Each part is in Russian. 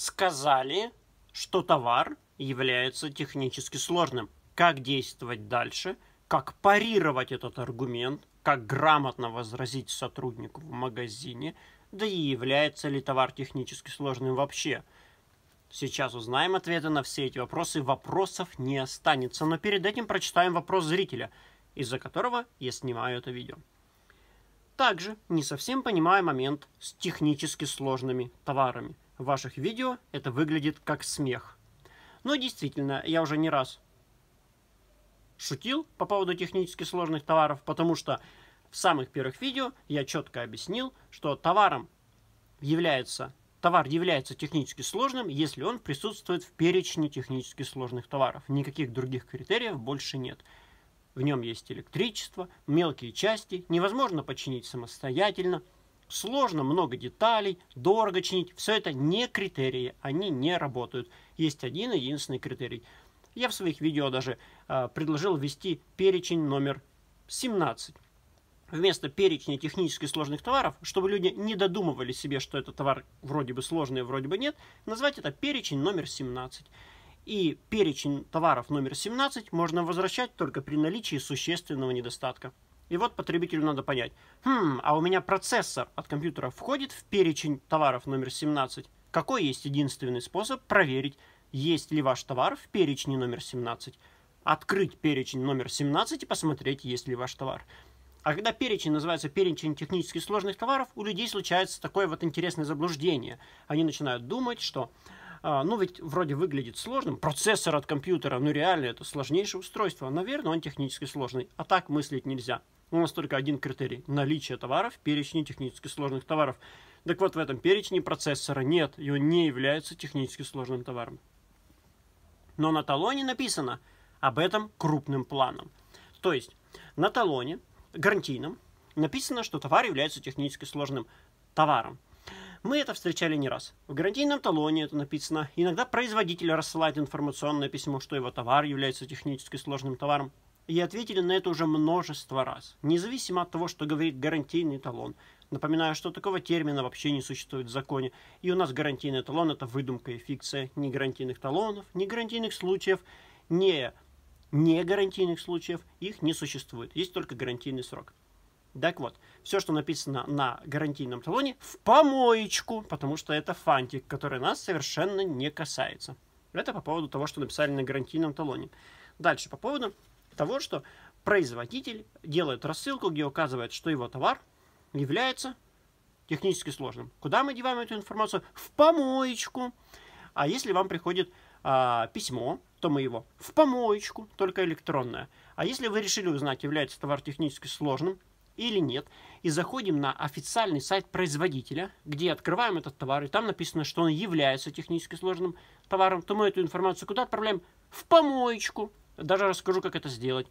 Сказали, что товар является технически сложным. Как действовать дальше? Как парировать этот аргумент? Как грамотно возразить сотруднику в магазине? Да и является ли товар технически сложным вообще? Сейчас узнаем ответы на все эти вопросы. Вопросов не останется. Но перед этим прочитаем вопрос зрителя, из-за которого я снимаю это видео. Также не совсем понимаю момент с технически сложными товарами. Ваших видео это выглядит как смех. Но действительно, я уже не раз шутил по поводу технически сложных товаров, потому что в самых первых видео я четко объяснил, что товаром является, товар является технически сложным, если он присутствует в перечне технически сложных товаров. Никаких других критериев больше нет. В нем есть электричество, мелкие части, невозможно починить самостоятельно, сложно, много деталей, дорого чинить. Все это не критерии, они не работают. Есть один единственный критерий. Я в своих видео даже э, предложил ввести перечень номер 17 вместо перечня технически сложных товаров, чтобы люди не додумывали себе, что этот товар вроде бы сложный, вроде бы нет, назвать это перечень номер 17 и перечень товаров номер 17 можно возвращать только при наличии существенного недостатка. И вот потребителю надо понять, хм, а у меня процессор от компьютера входит в перечень товаров номер 17? Какой есть единственный способ проверить, есть ли ваш товар в перечне номер 17? Открыть перечень номер 17 и посмотреть, есть ли ваш товар. А когда перечень называется перечень технически сложных товаров, у людей случается такое вот интересное заблуждение. Они начинают думать, что а, ну ведь вроде выглядит сложным. Процессор от компьютера, ну реально, это сложнейшее устройство. Наверное, он технически сложный. А так мыслить нельзя. У нас только один критерий – наличие товаров в перечне технически сложных товаров. Так вот, в этом перечне процессора нет, и он не является технически сложным товаром. Но на талоне написано об этом крупным планом. То есть, на талоне, гарантийном, написано, что товар является технически сложным товаром. Мы это встречали не раз. В гарантийном талоне это написано. Иногда производитель рассылает информационное письмо, что его товар является технически сложным товаром. И ответили на это уже множество раз, независимо от того, что говорит гарантийный талон. Напоминаю, что такого термина вообще не существует в законе. И у нас гарантийный талон – это выдумка и фикция. Ни гарантийных талонов, ни гарантийных случаев, ни не гарантийных случаев, их не существует. Есть только гарантийный срок. Так вот, все, что написано на гарантийном талоне, в помоечку, потому что это фантик, который нас совершенно не касается. Это по поводу того, что написали на гарантийном талоне. Дальше, по поводу того, что производитель делает рассылку, где указывает, что его товар является технически сложным. Куда мы деваем эту информацию? В помоечку. А если вам приходит а, письмо, то мы его в помоечку, только электронное. А если вы решили узнать, является товар технически сложным, или нет, и заходим на официальный сайт производителя, где открываем этот товар, и там написано, что он является технически сложным товаром, то мы эту информацию куда отправляем? В помоечку. Даже расскажу, как это сделать.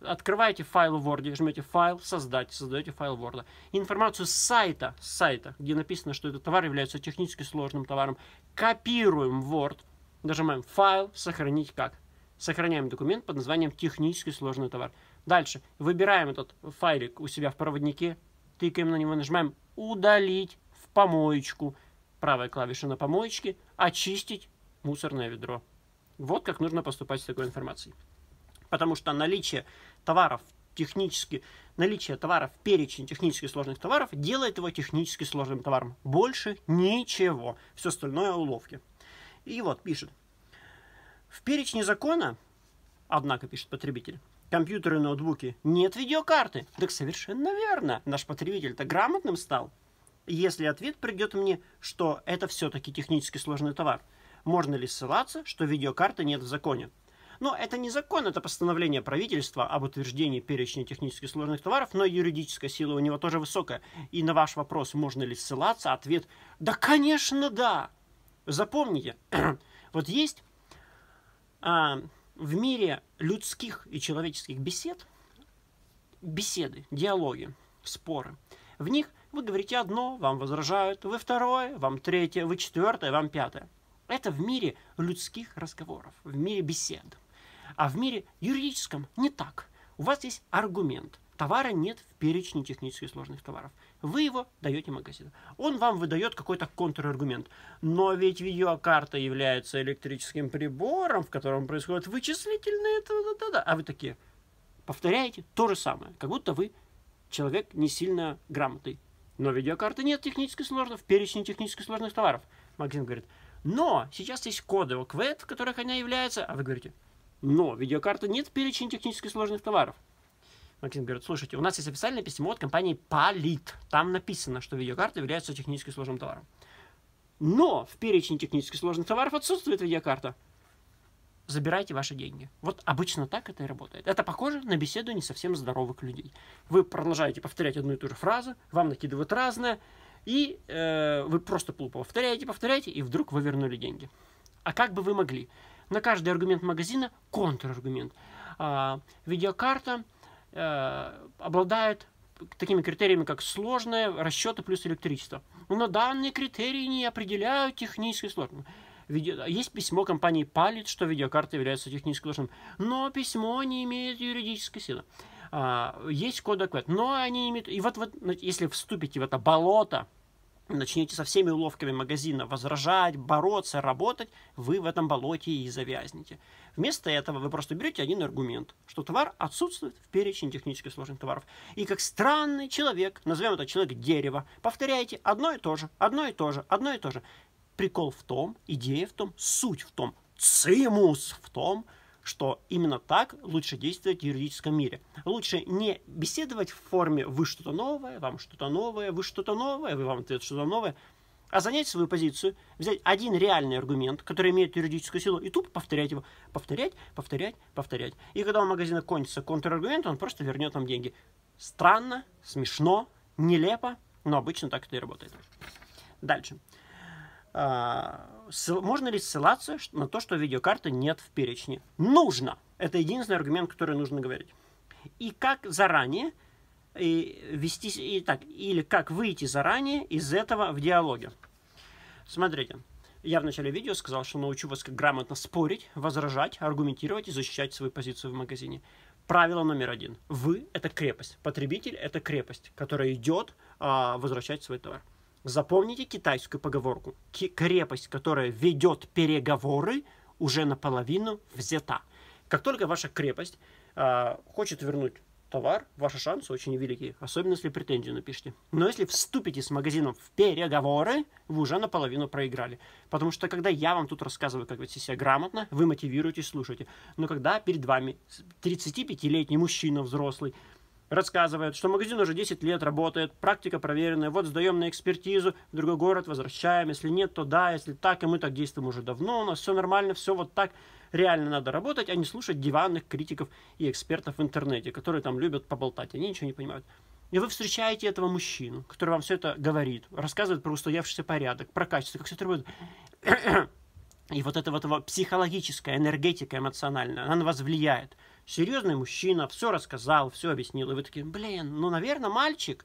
Открываете файл в Word, жмете файл, создать, создаете файл Word. Информацию с сайта, с сайта, где написано, что этот товар является технически сложным товаром, копируем в Word, нажимаем файл, сохранить как. Сохраняем документ под названием технически сложный товар. Дальше выбираем этот файлик у себя в проводнике, тыкаем на него, нажимаем «Удалить в помоечку». Правая клавиша на помоечке «Очистить мусорное ведро». Вот как нужно поступать с такой информацией. Потому что наличие товаров технически, наличие товаров в перечне технически сложных товаров делает его технически сложным товаром. Больше ничего. Все остальное уловки. И вот пишет. В перечне закона, однако, пишет потребитель, компьютеры, ноутбуки, нет видеокарты. Так совершенно верно. Наш потребитель-то грамотным стал. Если ответ придет мне, что это все-таки технически сложный товар, можно ли ссылаться, что видеокарты нет в законе? Но это не закон, это постановление правительства об утверждении перечня технически сложных товаров, но юридическая сила у него тоже высокая. И на ваш вопрос, можно ли ссылаться, ответ «Да, конечно, да!» Запомните, вот есть а, в мире людских и человеческих бесед, беседы, диалоги, споры, в них вы говорите одно, вам возражают, вы второе, вам третье, вы четвертое, вам пятое. Это в мире людских разговоров, в мире бесед. А в мире юридическом не так. У вас есть аргумент. Товара нет в перечне технически сложных товаров. Вы его даете магазину. Он вам выдает какой-то контраргумент. Но ведь видеокарта является электрическим прибором, в котором происходят вычислительные... А вы такие повторяете то же самое, как будто вы человек не сильно грамотный. Но видеокарты нет технически сложных, в перечне технически сложных товаров. Магазин говорит, но сейчас есть коды ОКВЭД, в которых она является, а вы говорите, но видеокарты нет в перечне технически сложных товаров. Максим говорит, слушайте, у нас есть официальное письмо от компании Palit. Там написано, что видеокарта является технически сложным товаром. Но в перечне технически сложных товаров отсутствует видеокарта. Забирайте ваши деньги. Вот обычно так это и работает. Это похоже на беседу не совсем здоровых людей. Вы продолжаете повторять одну и ту же фразу, вам накидывают разное, и э, вы просто плупо повторяете, повторяете, и вдруг вы вернули деньги. А как бы вы могли? На каждый аргумент магазина контраргумент. А, видеокарта Э, обладает такими критериями, как сложные расчеты плюс электричество. Но данные критерии не определяют технически сложным. Есть письмо компании Palit, что видеокарта является технически сложным, но письмо не имеет юридической силы. А, есть код АКВЭД, но они имеют... И вот, вот если вступите в это болото, начнете со всеми уловками магазина возражать, бороться, работать, вы в этом болоте и завязнете. Вместо этого вы просто берете один аргумент, что товар отсутствует в перечне технически сложных товаров. И как странный человек, назовем это человек дерева, повторяете одно и то же, одно и то же, одно и то же. Прикол в том, идея в том, суть в том, цимус в том, что именно так лучше действовать в юридическом мире. Лучше не беседовать в форме «вы что-то новое», «вам что-то новое», «вы что-то новое», «вы вам ответ что-то новое», а занять свою позицию, взять один реальный аргумент, который имеет юридическую силу, и тупо повторять его. Повторять, повторять, повторять. И когда у магазина кончится контраргумент, он просто вернет нам деньги. Странно, смешно, нелепо, но обычно так это и работает. Дальше. А, можно ли ссылаться на то, что видеокарты нет в перечне? Нужно. Это единственный аргумент, который нужно говорить. И как заранее и вести, и так, или как выйти заранее из этого в диалоге. Смотрите, я в начале видео сказал, что научу вас как грамотно спорить, возражать, аргументировать и защищать свою позицию в магазине. Правило номер один. Вы – это крепость. Потребитель – это крепость, которая идет а, возвращать свой товар. Запомните китайскую поговорку. Крепость, которая ведет переговоры, уже наполовину взята. Как только ваша крепость э, хочет вернуть товар, ваши шансы очень велики, особенно если претензию напишите. Но если вступите с магазином в переговоры, вы уже наполовину проиграли. Потому что когда я вам тут рассказываю, как вести себя грамотно, вы мотивируете, слушаете. Но когда перед вами 35-летний мужчина взрослый, рассказывает, что магазин уже 10 лет работает, практика проверенная, вот сдаем на экспертизу, в другой город возвращаем, если нет, то да, если так, и мы так действуем уже давно, у нас все нормально, все вот так, реально надо работать, а не слушать диванных критиков и экспертов в интернете, которые там любят поболтать, они ничего не понимают. И вы встречаете этого мужчину, который вам все это говорит, рассказывает про устоявшийся порядок, про качество, как все это работает. И вот эта вот психологическая энергетика эмоциональная, она на вас влияет серьезный мужчина, все рассказал, все объяснил. И вы такие, блин, ну, наверное, мальчик,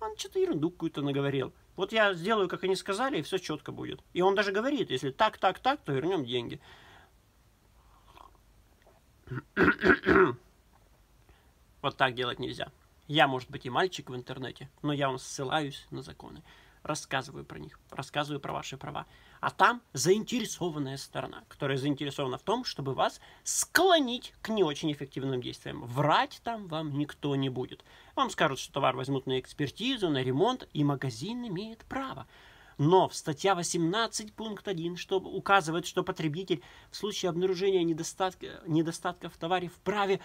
он что-то ерунду какую-то наговорил. Вот я сделаю, как они сказали, и все четко будет. И он даже говорит, если так, так, так, то вернем деньги. Вот так делать нельзя. Я, может быть, и мальчик в интернете, но я вам ссылаюсь на законы рассказываю про них, рассказываю про ваши права. А там заинтересованная сторона, которая заинтересована в том, чтобы вас склонить к не очень эффективным действиям. Врать там вам никто не будет. Вам скажут, что товар возьмут на экспертизу, на ремонт, и магазин имеет право. Но в статья 18 пункт 1, что указывает, что потребитель в случае обнаружения недостатка, недостатков в товаре вправе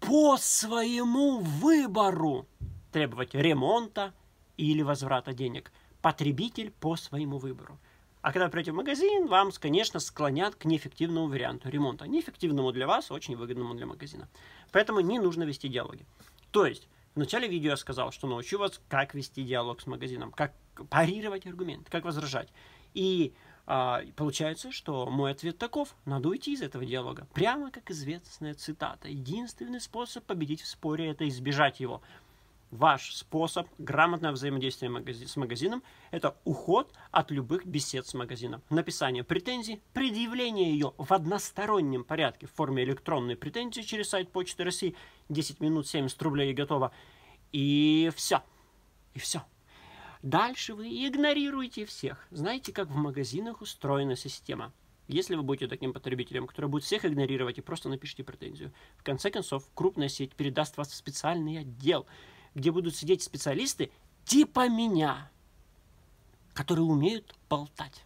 по своему выбору требовать ремонта или возврата денег – потребитель по своему выбору. А когда придете в магазин, вам, конечно, склонят к неэффективному варианту ремонта. Неэффективному для вас, очень выгодному для магазина. Поэтому не нужно вести диалоги. То есть, в начале видео я сказал, что научу вас, как вести диалог с магазином, как парировать аргумент, как возражать. И а, получается, что мой ответ таков. Надо уйти из этого диалога. Прямо как известная цитата. Единственный способ победить в споре – это избежать его ваш способ грамотного взаимодействия с магазином – это уход от любых бесед с магазином. Написание претензий, предъявление ее в одностороннем порядке в форме электронной претензии через сайт Почты России, 10 минут 70 рублей и готово. И все. И все. Дальше вы игнорируете всех. Знаете, как в магазинах устроена система? Если вы будете таким потребителем, который будет всех игнорировать и просто напишите претензию, в конце концов, крупная сеть передаст вас в специальный отдел, где будут сидеть специалисты типа меня, которые умеют болтать,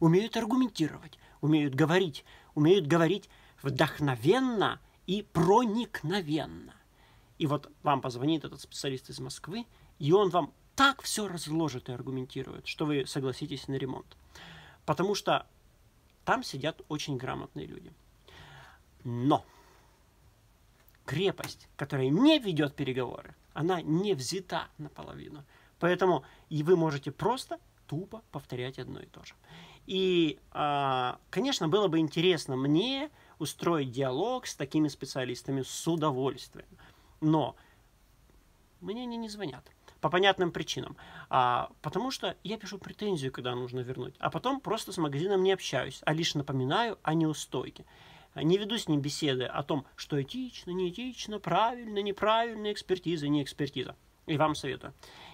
умеют аргументировать, умеют говорить, умеют говорить вдохновенно и проникновенно. И вот вам позвонит этот специалист из Москвы, и он вам так все разложит и аргументирует, что вы согласитесь на ремонт. Потому что там сидят очень грамотные люди. Но крепость, которая не ведет переговоры, она не взята наполовину. Поэтому и вы можете просто тупо повторять одно и то же. И, а, конечно, было бы интересно мне устроить диалог с такими специалистами с удовольствием. Но мне они не звонят. По понятным причинам. А, потому что я пишу претензию, когда нужно вернуть. А потом просто с магазином не общаюсь, а лишь напоминаю о неустойке. Не веду с ним беседы о том, что этично, неэтично, правильно, неправильно, экспертиза, не экспертиза. И вам советую.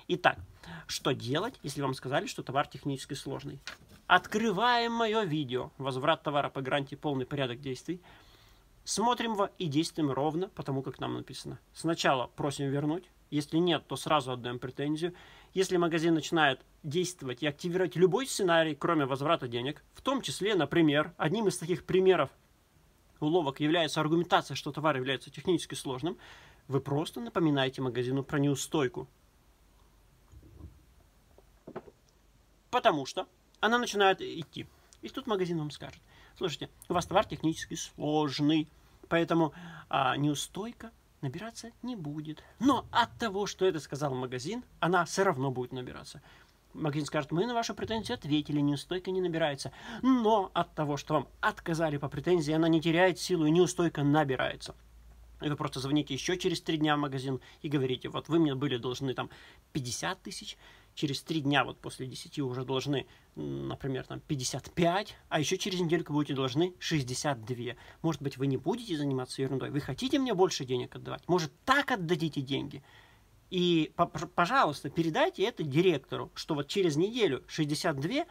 Итак, что делать, если вам сказали, что товар технически сложный? Открываем мое видео «Возврат товара по гарантии полный порядок действий». Смотрим его и действуем ровно потому, как нам написано. Сначала просим вернуть, если нет, то сразу отдаем претензию. Если магазин начинает действовать и активировать любой сценарий, кроме возврата денег, в том числе, например, одним из таких примеров уловок является аргументация, что товар является технически сложным, вы просто напоминаете магазину про неустойку. Потому что она начинает идти. И тут магазин вам скажет, слушайте, у вас товар технически сложный, поэтому а, неустойка набираться не будет. Но от того, что это сказал магазин, она все равно будет набираться. Магазин скажет, мы на вашу претензию ответили, неустойка не набирается. Но от того, что вам отказали по претензии, она не теряет силу и неустойка набирается. И вы просто звоните еще через три дня в магазин и говорите, вот вы мне были должны там 50 тысяч, через три дня вот после 10 уже должны, например, там 55, а еще через недельку будете должны 62. Может быть, вы не будете заниматься ерундой, вы хотите мне больше денег отдавать, может, так отдадите деньги. И, пожалуйста, передайте это директору, что вот через неделю 62,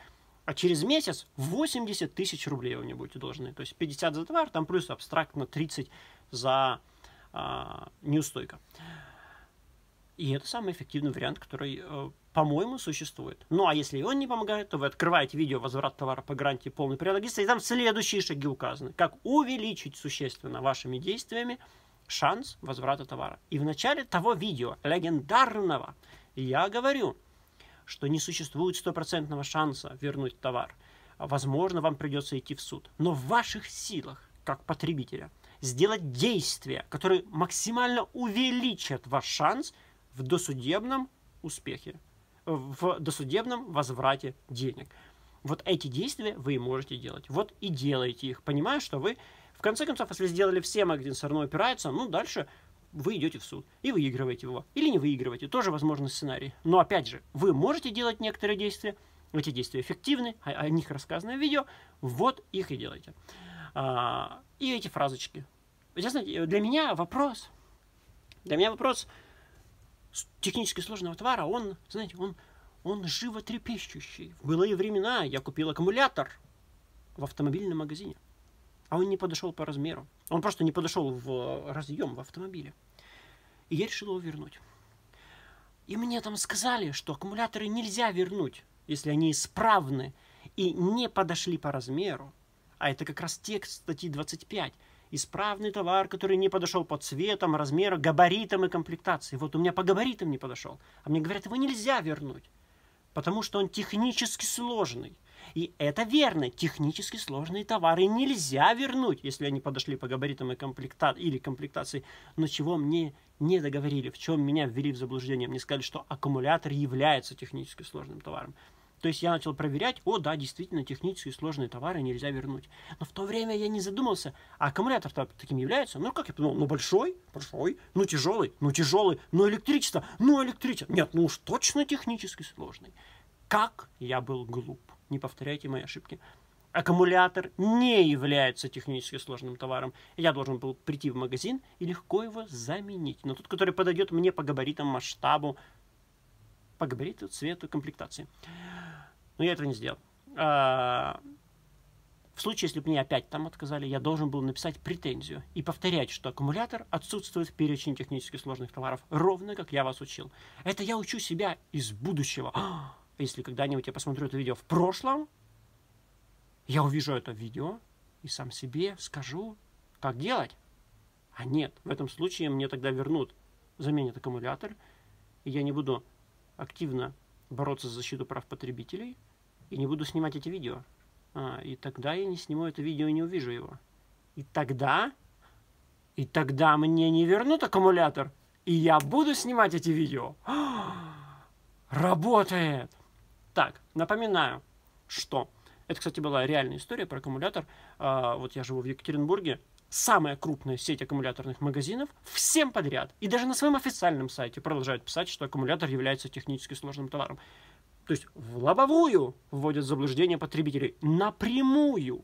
а через месяц 80 тысяч рублей вы мне будете должны. То есть 50 за товар, там плюс абстрактно 30 за а, неустойка. И это самый эффективный вариант, который э, по-моему, существует. Ну, а если он не помогает, то вы открываете видео «Возврат товара по гарантии порядок действия», и там следующие шаги указаны. Как увеличить существенно вашими действиями шанс возврата товара. И в начале того видео, легендарного, я говорю, что не существует стопроцентного шанса вернуть товар. Возможно, вам придется идти в суд. Но в ваших силах, как потребителя, сделать действия, которые максимально увеличат ваш шанс в досудебном успехе в досудебном возврате денег. Вот эти действия вы можете делать. Вот и делайте их, понимая, что вы, конце концов, если сделали все магазин все равно опирается, ну, дальше вы идете в суд и выигрываете его. Или не выигрываете, тоже возможный сценарий. Но, опять же, вы можете делать некоторые действия, эти действия эффективны, о, о них рассказано в видео, вот их и делайте. А, и эти фразочки. Знаете, для меня вопрос, для меня вопрос – технически сложного товара, он, знаете, он, он животрепещущий. В былые времена я купил аккумулятор в автомобильном магазине, а он не подошел по размеру. Он просто не подошел в разъем в автомобиле. И я решил его вернуть. И мне там сказали, что аккумуляторы нельзя вернуть, если они исправны и не подошли по размеру. А это как раз текст статьи 25 исправный товар, который не подошел по цветам, размеру, габаритам и комплектации. Вот у меня по габаритам не подошел. А мне говорят, его нельзя вернуть, потому что он технически сложный. И это верно, технически сложные товары нельзя вернуть, если они подошли по габаритам и комплекта... или комплектации. Но чего мне не договорили, в чем меня ввели в заблуждение. Мне сказали, что аккумулятор является технически сложным товаром. То есть я начал проверять, о, да, действительно, технически сложные товары нельзя вернуть. Но в то время я не задумался, а аккумулятор-то таким является? Ну, как я подумал, ну, большой, большой, ну, тяжелый, ну, тяжелый, ну, электричество, ну, электричество. Нет, ну уж точно технически сложный. Как я был глуп. Не повторяйте мои ошибки. Аккумулятор не является технически сложным товаром. Я должен был прийти в магазин и легко его заменить. Но тот, который подойдет мне по габаритам, масштабу, по габариту, цвету, комплектации. Но я этого не сделал. А, в случае, если бы мне опять там отказали, я должен был написать претензию и повторять, что аккумулятор отсутствует в перечне технически сложных товаров, ровно как я вас учил. Это я учу себя из будущего. Если когда-нибудь я посмотрю это видео в прошлом, я увижу это видео и сам себе скажу, как делать. А нет, в этом случае мне тогда вернут, заменят аккумулятор, и я не буду активно бороться за защиту прав потребителей, и не буду снимать эти видео. А, и тогда я не сниму это видео и не увижу его. И тогда, и тогда мне не вернут аккумулятор, и я буду снимать эти видео. Работает! Так, напоминаю, что... Это, кстати, была реальная история про аккумулятор. А, вот я живу в Екатеринбурге. Самая крупная сеть аккумуляторных магазинов всем подряд. И даже на своем официальном сайте продолжают писать, что аккумулятор является технически сложным товаром. То есть в лобовую вводят заблуждение потребителей напрямую.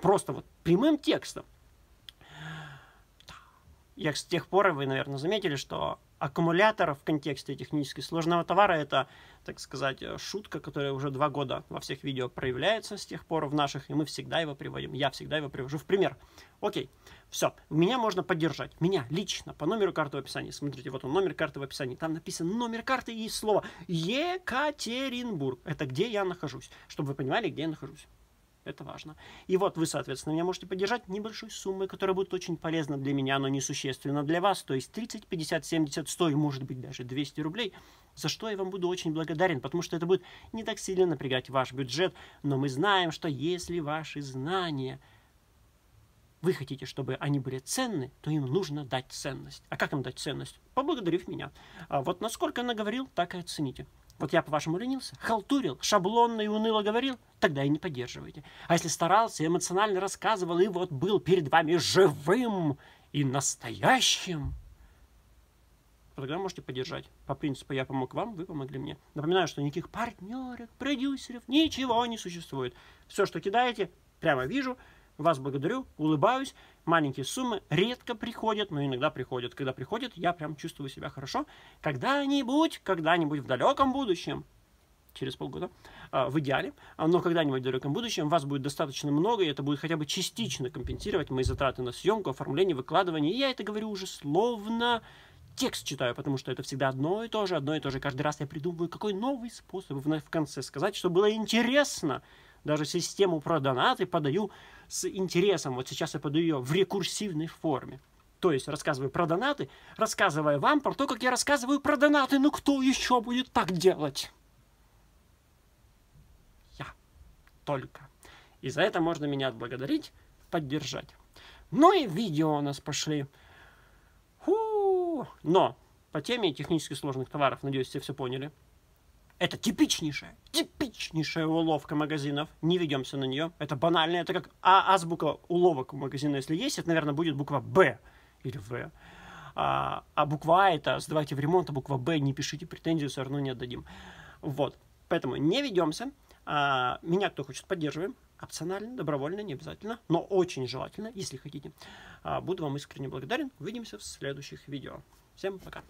Просто вот прямым текстом. Я с тех пор, вы, наверное, заметили, что аккумулятор в контексте технически сложного товара это, так сказать, шутка, которая уже два года во всех видео проявляется с тех пор в наших, и мы всегда его приводим. Я всегда его привожу в пример. Окей, все, меня можно поддержать. Меня лично по номеру карты в описании. Смотрите, вот он номер карты в описании. Там написан номер карты и слово Екатеринбург. Это где я нахожусь, чтобы вы понимали, где я нахожусь. Это важно. И вот вы, соответственно, меня можете поддержать небольшой суммой, которая будет очень полезна для меня, но несущественно для вас. То есть 30, 50, 70, 100 и может быть даже 200 рублей. За что я вам буду очень благодарен, потому что это будет не так сильно напрягать ваш бюджет. Но мы знаем, что если ваши знания вы хотите, чтобы они были ценны, то им нужно дать ценность. А как им дать ценность? Поблагодарив меня. А вот насколько наговорил, так и оцените. Вот я, по-вашему, ленился, халтурил, шаблонно и уныло говорил, тогда и не поддерживайте. А если старался, эмоционально рассказывал и вот был перед вами живым и настоящим, тогда можете поддержать. По принципу «я помог вам, вы помогли мне». Напоминаю, что никаких партнеров, продюсеров, ничего не существует. Все, что кидаете, прямо вижу – вас благодарю, улыбаюсь. Маленькие суммы редко приходят, но иногда приходят. Когда приходят, я прям чувствую себя хорошо. Когда-нибудь, когда-нибудь в далеком будущем, через полгода, а, в идеале, а, но когда-нибудь в далеком будущем вас будет достаточно много, и это будет хотя бы частично компенсировать мои затраты на съемку, оформление, выкладывание. И я это говорю уже словно текст читаю, потому что это всегда одно и то же, одно и то же. Каждый раз я придумываю, какой новый способ в конце сказать, чтобы было интересно. Даже систему про донаты подаю с интересом. Вот сейчас я подаю ее в рекурсивной форме. То есть рассказываю про донаты, рассказывая вам про то, как я рассказываю про донаты. Ну кто еще будет так делать? Я. Только. И за это можно меня отблагодарить, поддержать. Ну и видео у нас пошли. Фу. Но по теме технически сложных товаров, надеюсь, все все поняли. Это типичнейшая, типичнейшая уловка магазинов. Не ведемся на нее. Это банально. Это как а, азбука уловок у магазина, если есть, это, наверное, будет буква Б или В. А, а буква А это сдавайте в ремонт, а буква Б не пишите претензию, все равно не отдадим. Вот. Поэтому не ведемся. А, меня кто хочет, поддерживаем. Опционально, добровольно, не обязательно, но очень желательно, если хотите. А, буду вам искренне благодарен. Увидимся в следующих видео. Всем пока.